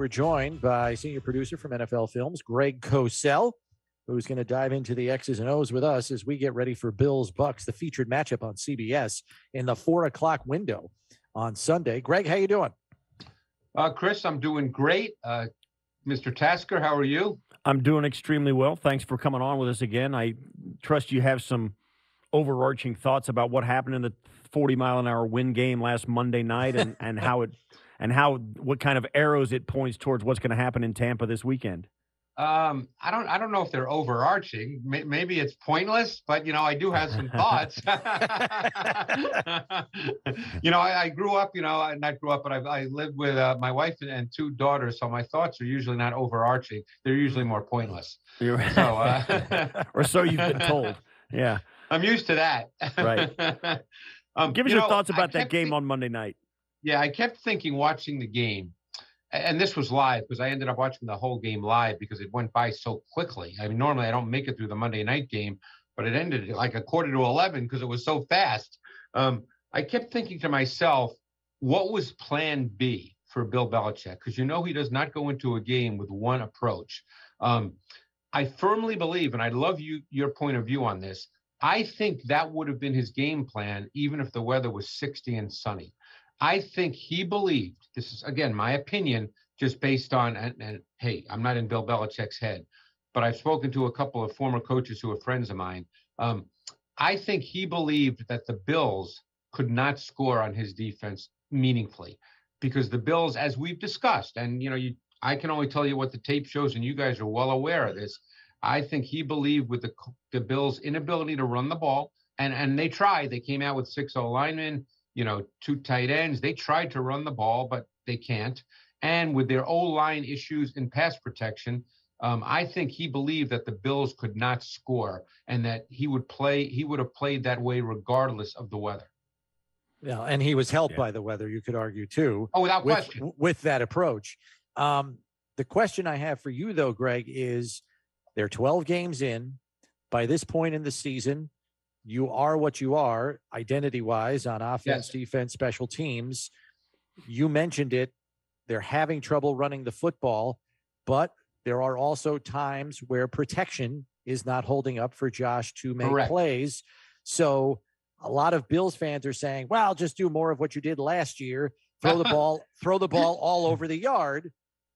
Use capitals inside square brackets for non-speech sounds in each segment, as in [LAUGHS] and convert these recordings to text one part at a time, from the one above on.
We're joined by senior producer from NFL Films, Greg Cosell, who's going to dive into the X's and O's with us as we get ready for Bills Bucks, the featured matchup on CBS in the four o'clock window on Sunday. Greg, how you doing? Uh, Chris, I'm doing great. Uh, Mr. Tasker, how are you? I'm doing extremely well. Thanks for coming on with us again. I trust you have some overarching thoughts about what happened in the 40 mile an hour wind game last Monday night and, and how it and how what kind of arrows it points towards what's going to happen in Tampa this weekend. Um, I don't I don't know if they're overarching. Maybe it's pointless, but you know I do have some thoughts. [LAUGHS] you know, I, I, grew up. You know, not grew up, but I, I lived with uh, my wife and two daughters, so my thoughts are usually not overarching. They're usually more pointless. So, [LAUGHS] uh, [LAUGHS] or so you've been told. Yeah, I'm used to that. Right. um, Give us your know, thoughts about that game on Monday night. Yeah, I kept thinking watching the game and this was live because I ended up watching the whole game live because it went by so quickly. I mean, normally I don't make it through the Monday night game, but it ended like a quarter to 11 because it was so fast. Um, I kept thinking to myself, what was plan B for Bill Belichick? Because you know he does not go into a game with one approach. Um, I firmly believe, and I love you your point of view on this. I think that would have been his game plan, even if the weather was 60 and sunny. I think he believed, this is again my opinion, just based on, and, and, hey, I'm not in Bill Belichick's head, but I've spoken to a couple of former coaches who are friends of mine. Um, I think he believed that the Bills could not score on his defense meaningfully because the Bills, as we've discussed, and you know, you, I can only tell you what the tape shows, and you guys are well aware of this. I think he believed with the the Bills' inability to run the ball, and and they tried. They came out with six O linemen you know, two tight ends. They tried to run the ball, but they can't. And with their O line issues in pass protection, um, I think he believed that the Bills could not score and that he would play. He would have played that way regardless of the weather. Yeah, and he was helped yeah. by the weather. You could argue too. Oh, without with, question. With that approach, um, the question I have for you though, Greg, is they're 12 games in. By this point in the season, you are what you are identity wise on offense, yes. defense, special teams. You mentioned it. They're having trouble running the football, but there are also times where protection is not holding up for Josh to make Correct. plays. So a lot of Bills fans are saying, well, just do more of what you did last year. Throw the ball, [LAUGHS] throw the ball all over the yard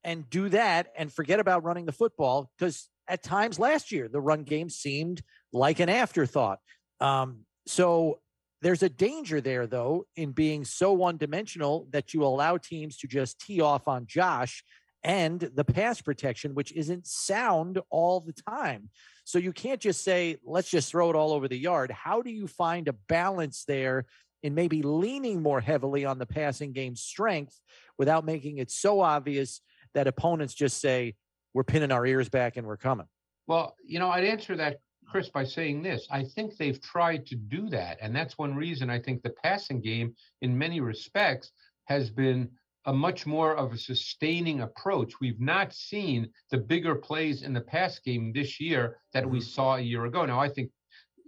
and do that and forget about running the football because at times last year the run game seemed like an afterthought. Um, so there's a danger there, though, in being so one dimensional that you allow teams to just tee off on Josh and the pass protection, which isn't sound all the time. So you can't just say, let's just throw it all over the yard. How do you find a balance there in maybe leaning more heavily on the passing game strength without making it so obvious that opponents just say, we're pinning our ears back and we're coming? Well, you know, I'd answer that Chris, by saying this. I think they've tried to do that. And that's one reason I think the passing game, in many respects, has been a much more of a sustaining approach. We've not seen the bigger plays in the pass game this year that we mm-hmm. saw a year ago. Now, I think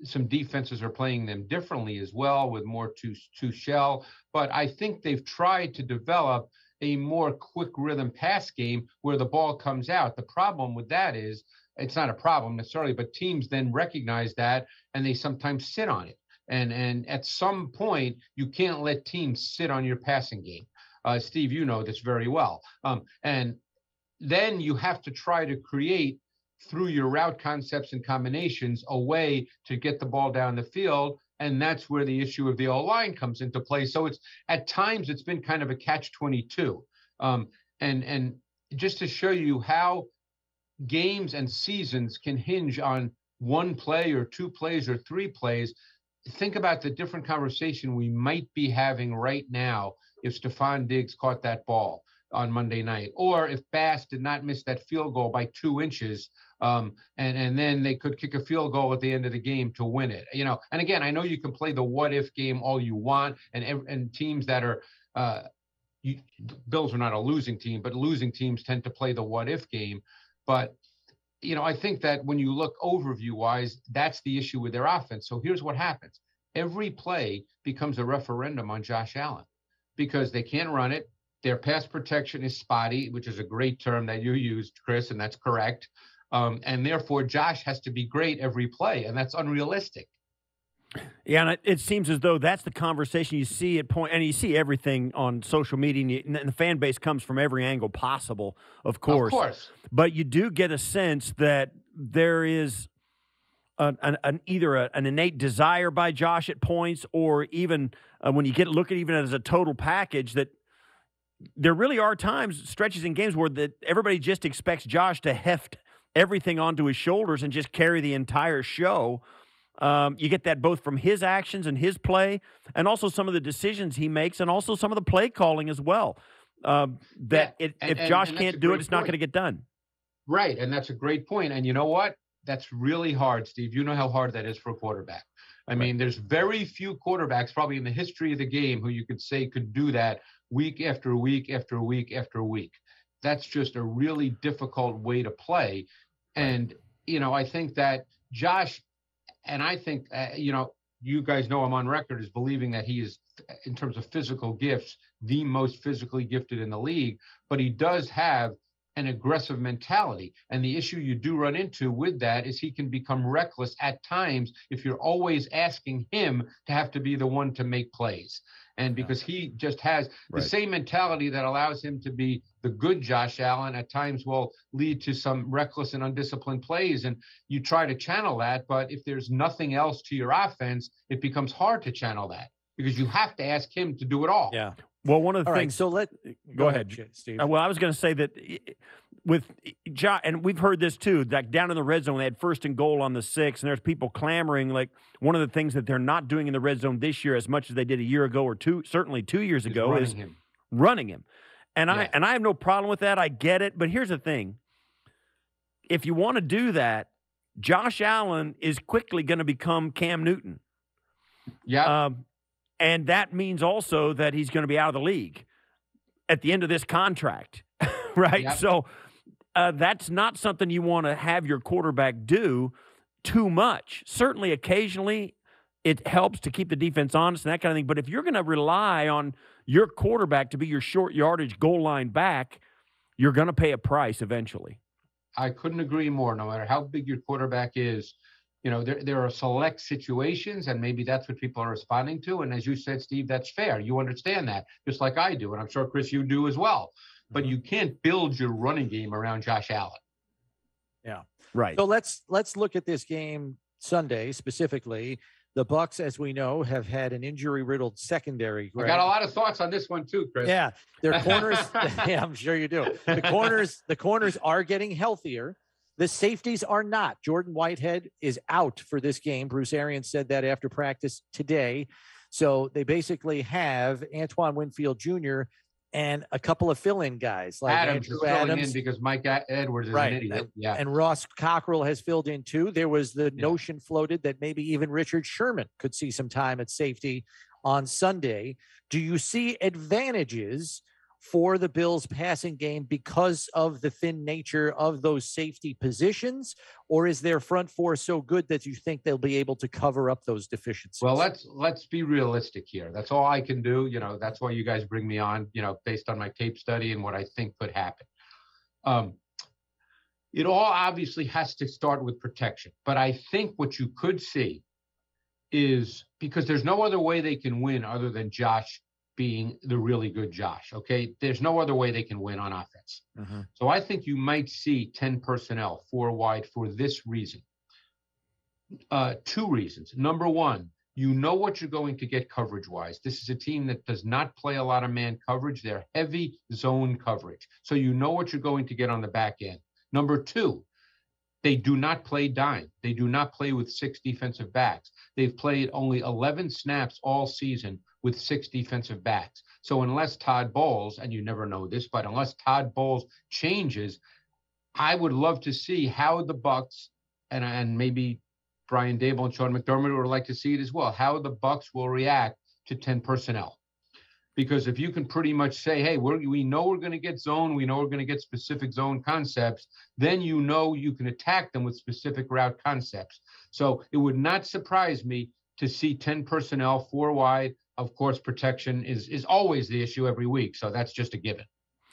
some defenses are playing them differently as well with more two, two shell, but I think they've tried to develop a more quick rhythm pass game where the ball comes out. The problem with that is it's not a problem necessarily, but teams then recognize that and they sometimes sit on it. And and at some point, you can't let teams sit on your passing game. Uh, Steve, you know this very well. Um, and then you have to try to create through your route concepts and combinations a way to get the ball down the field and that's where the issue of the O line comes into play. So it's at times it's been kind of a catch twenty two, um, and and just to show you how games and seasons can hinge on one play or two plays or three plays. Think about the different conversation we might be having right now if Stefon Diggs caught that ball on Monday night, or if Bass did not miss that field goal by two inches, um, and and then they could kick a field goal at the end of the game to win it. You know, and again, I know you can play the what if game all you want, and and teams that are uh, you, Bills are not a losing team, but losing teams tend to play the what if game. But you know, I think that when you look overview wise, that's the issue with their offense. So here's what happens: every play becomes a referendum on Josh Allen because they can't run it, their pass protection is spotty, which is a great term that you used, Chris, and that's correct. Um, and therefore, Josh has to be great every play, and that's unrealistic. Yeah, and it, it, seems as though that's the conversation you see at point, and you see everything on social media, and, you, and, the fan base comes from every angle possible, of course. Of course. But you do get a sense that there is an, an, an either a, an innate desire by Josh at points, or even uh, when you get look at even as a total package that there really are times, stretches in games where that everybody just expects Josh to heft everything onto his shoulders and just carry the entire show. Um, you get that both from his actions and his play, and also some of the decisions he makes, and also some of the play calling as well. Uh, that yeah, it, and, if Josh and, and can't do it, it's point. not going to get done. Right, and that's a great point. And you know what? That's really hard, Steve. You know how hard that is for a quarterback. I right. mean, there's very few quarterbacks, probably in the history of the game, who you could say could do that week after week after week after week. That's just a really difficult way to play. And, you know, I think that Josh and I think, uh, you know, you guys know I'm on record as believing that he is, in terms of physical gifts, the most physically gifted in the league. But he does have an aggressive mentality. And the issue you do run into with that is he can become reckless at times if you're always asking him to have to be the one to make plays and because he just has right. the same mentality that allows him to be the good Josh Allen at times will lead to some reckless and undisciplined plays and you try to channel that but if there's nothing else to your offense it becomes hard to channel that because you have to ask him to do it all. Yeah. Well, one of the all things. Right, so let go, go ahead, ahead, Steve. Uh, well, I was going to say that with Josh, and we've heard this too. Like down in the red zone, they had first and goal on the six, and there's people clamoring. Like one of the things that they're not doing in the red zone this year, as much as they did a year ago or two, certainly two years ago, running is him. running him. And yeah. I and I have no problem with that. I get it, but here's the thing: if you want to do that, Josh Allen is quickly going to become Cam Newton. Yeah. Um, and that means also that he's going to be out of the league at the end of this contract, [LAUGHS] right? Yep. So uh, that's not something you want to have your quarterback do too much. Certainly, occasionally, it helps to keep the defense honest and that kind of thing. But if you're going to rely on your quarterback to be your short yardage goal line back, you're going to pay a price eventually. I couldn't agree more. No matter how big your quarterback is, you know, there, there are select situations, and maybe that's what people are responding to. And as you said, Steve, that's fair. You understand that, just like I do. And I'm sure, Chris, you do as well but mm-hmm. you can't build your running game around Josh Allen. Yeah. Right. So let's let's look at this game Sunday specifically. The Bucks, as we know, have had an injury-riddled secondary. I got a lot of thoughts on this one too, Chris. Yeah, their [LAUGHS] corners. [LAUGHS] yeah, I'm sure you do. The corners, the corners are getting healthier. The safeties are not. Jordan Whitehead is out for this game. Bruce Arians said that after practice today. So they basically have Antoine Winfield Jr and a couple of fill-in guys like Adams Andrew is filling Adams. in because Mike Edwards is right. an idiot. Yeah, and Ross Cockrell has filled in too. There was the yeah. notion floated that maybe even Richard Sherman could see some time at safety on Sunday. Do you see advantages for the Bills passing game because of the thin nature of those safety positions? Or is their front four so good that you think they'll be able to cover up those deficiencies? Well, let's let's be realistic here. That's all I can do. You know, that's why you guys bring me on, you know, based on my tape study and what I think could happen. Um, it all obviously has to start with protection. But I think what you could see is because there's no other way they can win other than Josh being the really good Josh. Okay. There's no other way they can win on offense. Mm-hmm. So I think you might see 10 personnel, four wide, for this reason. Uh, two reasons. Number one, you know what you're going to get coverage wise. This is a team that does not play a lot of man coverage. They're heavy zone coverage. So you know what you're going to get on the back end. Number two, they do not play dime. They do not play with six defensive backs. They've played only 11 snaps all season with six defensive backs. So unless Todd Bowles, and you never know this, but unless Todd Bowles changes, I would love to see how the Bucks and and maybe Brian Daboll and Sean McDermott would like to see it as well. How the Bucks will react to 10 personnel. Because if you can pretty much say, hey, we know we're going to get zone, we know we're going to get specific zone concepts, then you know you can attack them with specific route concepts. So it would not surprise me to see 10 personnel, four wide, of course, protection is is always the issue every week. So that's just a given.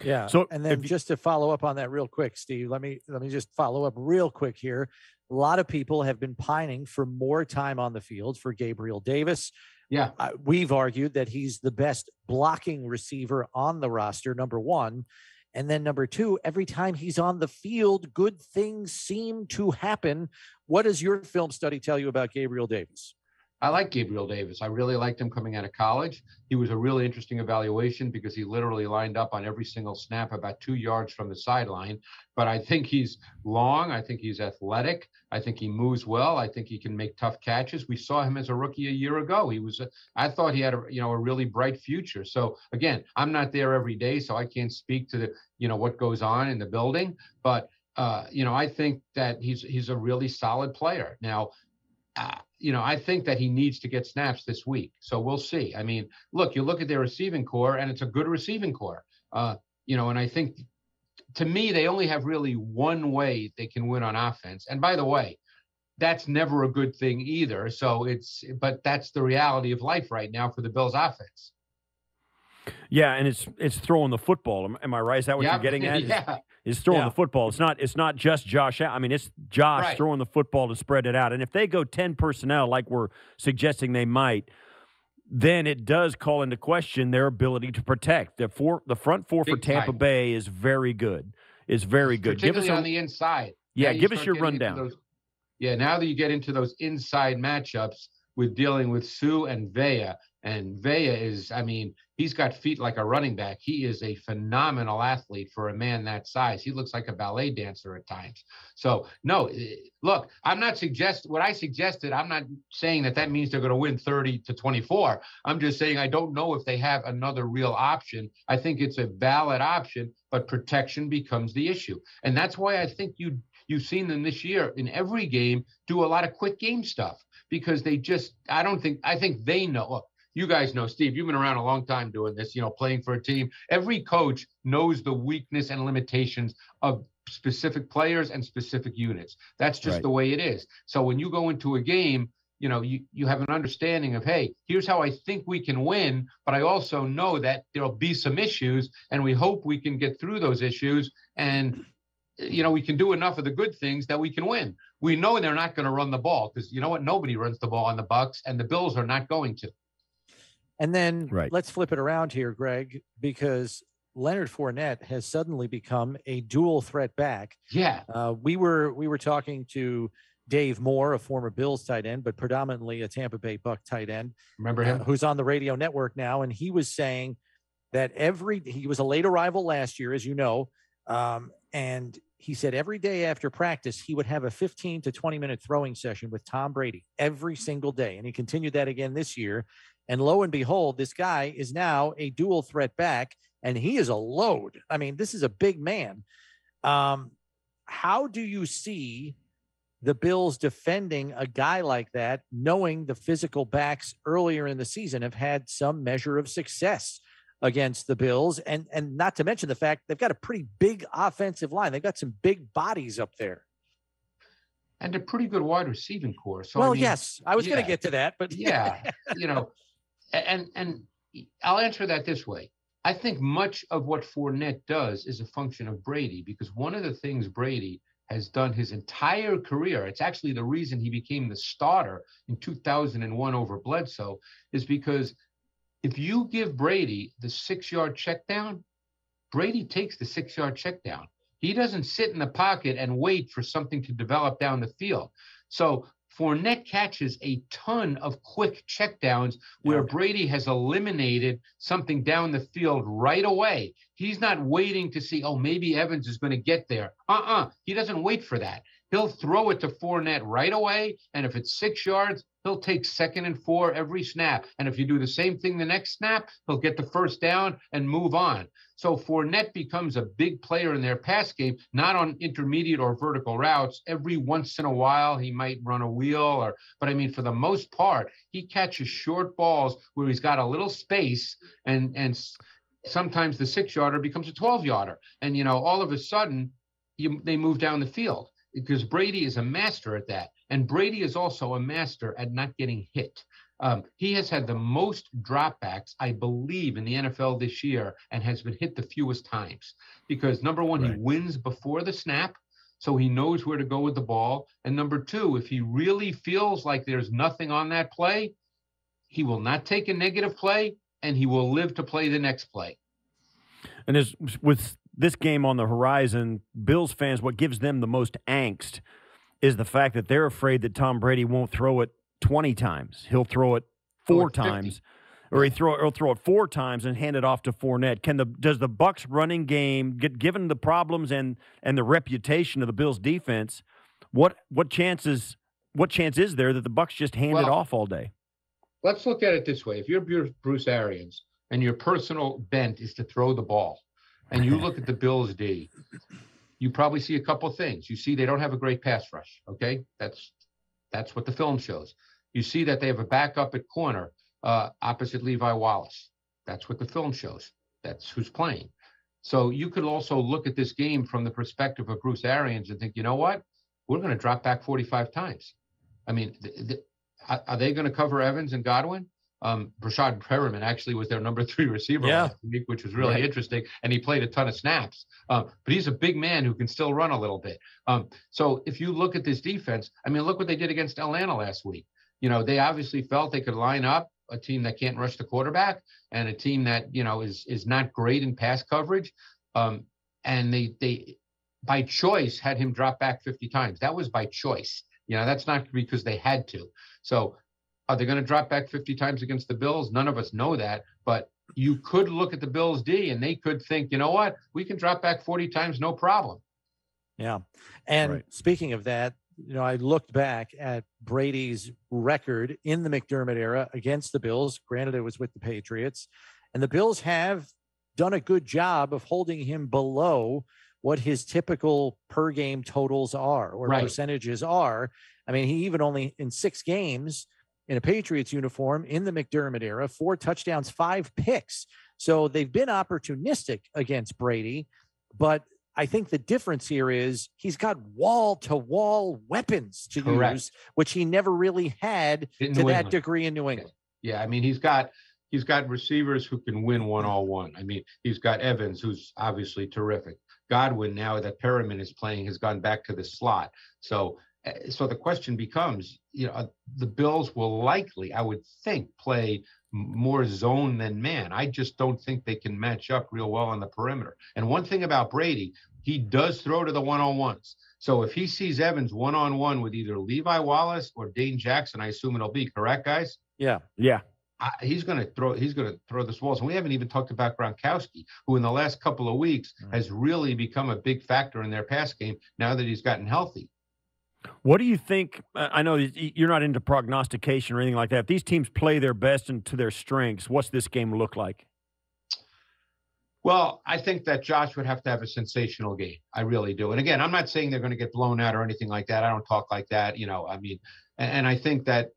Yeah. So and then just to follow up on that real quick, Steve, let me let me just follow up real quick here. A lot of people have been pining for more time on the field for Gabriel Davis. Yeah. Uh, we've argued that he's the best blocking receiver on the roster, number one. And then number two, every time he's on the field, good things seem to happen. What does your film study tell you about Gabriel Davis? I like Gabriel Davis. I really liked him coming out of college. He was a really interesting evaluation because he literally lined up on every single snap about two yards from the sideline. But I think he's long. I think he's athletic. I think he moves well. I think he can make tough catches. We saw him as a rookie a year ago. He was. A, I thought he had a you know a really bright future. So again, I'm not there every day, so I can't speak to the you know what goes on in the building. But uh, you know, I think that he's he's a really solid player. Now, uh, you know, I think that he needs to get snaps this week. So we'll see. I mean, look, you look at their receiving corps, and it's a good receiving corps. Uh, you know, and I think to me, they only have really one way they can win on offense. And by the way, that's never a good thing either. So it's, but that's the reality of life right now for the Bills offense. Yeah, and it's it's throwing the football. Am, am I right? Is that what you're getting [LAUGHS] at? yeah is throwing yeah. the football. It's not it's not just Josh. I mean, it's Josh right. throwing the football to spread it out. And if they go ten personnel, like we're suggesting they might, then it does call into question their ability to protect. The four, the front four Big for Tampa time. Bay is very good. Is very good. Give us a, on the inside. Yeah, give us your rundown. Those, yeah, now that you get into those inside matchups with dealing with Suh and Vea, and Vea is, I mean, he's got feet like a running back. He is a phenomenal athlete for a man that size. He looks like a ballet dancer at times. So, no, eh, look, I'm not suggest what I suggested. I'm not saying that that means they're going to win 30 to 24. I'm just saying I don't know if they have another real option. I think it's a valid option, but protection becomes the issue. And that's why I think you you've seen them this year in every game do a lot of quick game stuff because they just I don't think I think they know. You guys know, Steve, you've been around a long time doing this, you know, playing for a team. Every coach knows the weakness and limitations of specific players and specific units. That's just right. the way it is. So when you go into a game, you know, you, you have an understanding of, hey, here's how I think we can win, but I also know that there'll be some issues, and we hope we can get through those issues. And you know, we can do enough of the good things that we can win. We know they're not going to run the ball because you know what? Nobody runs the ball on the Bucks, and the Bills are not going to. And then right. let's flip it around here, Greg, because Leonard Fournette has suddenly become a dual threat back. Yeah. Uh, we were we were talking to Dave Moore, a former Bills tight end, but predominantly a Tampa Bay Buck tight end. Remember him? Uh, who's on the radio network now, and he was saying that every he was a late arrival last year, as you know, um, and he said every day after practice he would have a 15 to 20 minute throwing session with Tom Brady every single day, and he continued that again this year. And lo and behold, this guy is now a dual threat back, and he is a load. I mean, this is a big man. Um, how do you see the Bills defending a guy like that, knowing the physical backs earlier in the season have had some measure of success against the Bills, and and not to mention the fact they've got a pretty big offensive line. They've got some big bodies up there and a pretty good wide receiving corps. So well, I mean, yes, I was yeah, going to get to that, but yeah, [LAUGHS] you know, and and I'll answer that this way. I think much of what Fournette does is a function of Brady because one of the things Brady has done his entire career, it's actually the reason he became the starter in 2001 over Bledsoe, is because if you give Brady the six yard check down, Brady takes the six yard check down. He doesn't sit in the pocket and wait for something to develop down the field. So Fournette catches a ton of quick checkdowns where yeah. Brady has eliminated something down the field right away. He's not waiting to see, oh, maybe Evans is going to get there. Uh uh-uh. uh He doesn't wait for that. He'll throw it to Fournette right away. And if it's six yards, he'll take second and four every snap. And if you do the same thing the next snap, he'll get the first down and move on. So Fournette becomes a big player in their pass game, not on intermediate or vertical routes. Every once in a while, he might run a wheel, or but I mean, for the most part, he catches short balls where he's got a little space, and and sometimes the six yarder becomes a twelve yarder, and you know, all of a sudden, you, they move down the field because Brady is a master at that. And Brady is also a master at not getting hit. Um, he has had the most dropbacks, I believe, in the NFL this year and has been hit the fewest times because number one, Right. he wins before the snap. So he knows where to go with the ball. And number two, if he really feels like there's nothing on that play, he will not take a negative play and he will live to play the next play. And as, with this game on the horizon, Bills fans, what gives them the most angst is the fact that they're afraid that Tom Brady won't throw it 20 times. He'll throw it four Or 50. times. Or he throw he'll throw it four times and hand it off to Fournette. Can the does the Bucks running game get given the problems and and the reputation of the Bills defense? What what chances what chance is there that the Bucks just hand it off all day? Let's look at it this way. If you're Bruce Arians and your personal bent is to throw the ball, and you [LAUGHS] look at the Bills D, you probably see a couple things. You see they don't have a great pass rush. Okay, that's that's what the film shows. You see that they have a backup at corner uh, opposite Levi Wallace. That's what the film shows. That's who's playing. So you could also look at this game from the perspective of Bruce Arians and think, you know what? We're going to drop back 45 times. I mean, th- th- are are they going to cover Evans and Godwin? Um, Breshad Perriman actually was their number [LAUGHS] three receiver Yeah. last week, which was really Right. interesting, and he played a ton of snaps. Um, but he's a big man who can still run a little bit. Um, so if you look at this defense, I mean, look what they did against Atlanta last week. You know, they obviously felt they could line up a team that can't rush the quarterback and a team that you know is is not great in pass coverage. Um, and they they by choice had him drop back 50 times. That was by choice. You know, that's not because they had to. So are they going to drop back 50 times against the Bills? None of us know that, but you could look at the Bills D and they could think, you know what, we can drop back 40 times, no problem. Yeah. And Right. speaking of that, you know, I looked back at Brady's record in the McDermott era against the Bills. Granted, it was with the Patriots, and the Bills have done a good job of holding him below what his typical per game totals are or Right. percentages are. I mean, he even only in six games in a Patriots uniform in the McDermott era, four touchdowns, five picks. So they've been opportunistic against Brady, but I think the difference here is he's got wall to wall weapons to Correct. use, which he never really had In to New that England. degree in New England. Yeah, I mean, he's got he's got receivers who can win one on one. I mean, he's got Evans, who's obviously terrific. Godwin, now that Perriman is playing, has gone back to the slot. So, so the question becomes, you know, uh, the Bills will likely, I would think, play more zone than man. I just don't think they can match up real well on the perimeter. And one thing about Brady, he does throw to the one on ones. So if he sees Evans one on one with either Levi Wallace or Dane Jackson, I assume it'll be correct, guys. Yeah. Yeah. I, he's going to throw. He's going to throw this walls. And we haven't even talked about Gronkowski, who in the last couple of weeks Mhm. has really become a big factor in their pass game. Now that he's gotten healthy, What do you think? uh, I know you're not into prognostication or anything like that. If these teams play their best and to their strengths, what's this game look like? well, I think that Josh would have to have a sensational game. I really do. And again, I'm not saying they're going to get blown out or anything like that. I don't talk like that. You know, I mean, and, and I think that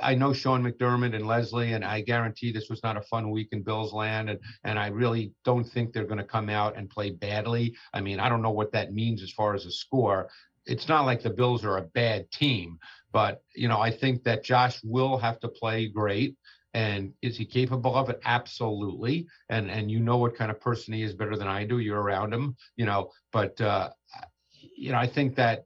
I know Sean McDermott and Leslie, and I guarantee this was not a fun week in Bills land. And and I really don't think they're going to come out and play badly. I mean, I don't know what that means as far as a score. It's not like the Bills are a bad team, but you know, I think that Josh will have to play great. And is he capable of it? Absolutely. And and you know what kind of person he is better than I do. You're around him, you know. But uh, you know, I think that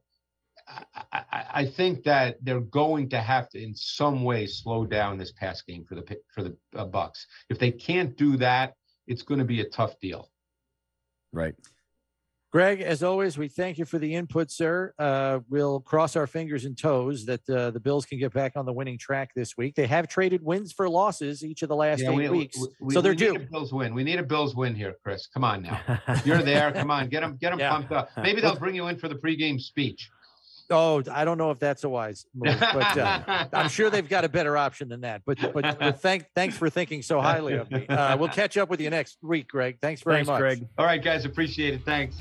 I, I, think that they're going to have to, in some way, slow down this pass game for the for the uh, Bucks. If they can't do that, it's going to be a tough deal. Right. Greg, as always, we thank you for the input, sir. Uh, we'll cross our fingers and toes that uh, the Bills can get back on the winning track this week. They have traded wins for losses each of the last Yeah, eight we- weeks, we- we- so they're we need due. a Bills win. We need a Bills win here, Chris. Come on now. [LAUGHS] You're there. Come on, get them, get them Yeah. pumped up. [LAUGHS] Maybe they'll bring you in for the pregame speech. Oh, I don't know if that's a wise move, but uh, I'm sure they've got a better option than that. But but, but thank thanks for thinking so highly of me. Uh, we'll catch up with you next week, Greg. Thanks very Thanks, much. Greg. All right, guys, appreciate it. Thanks.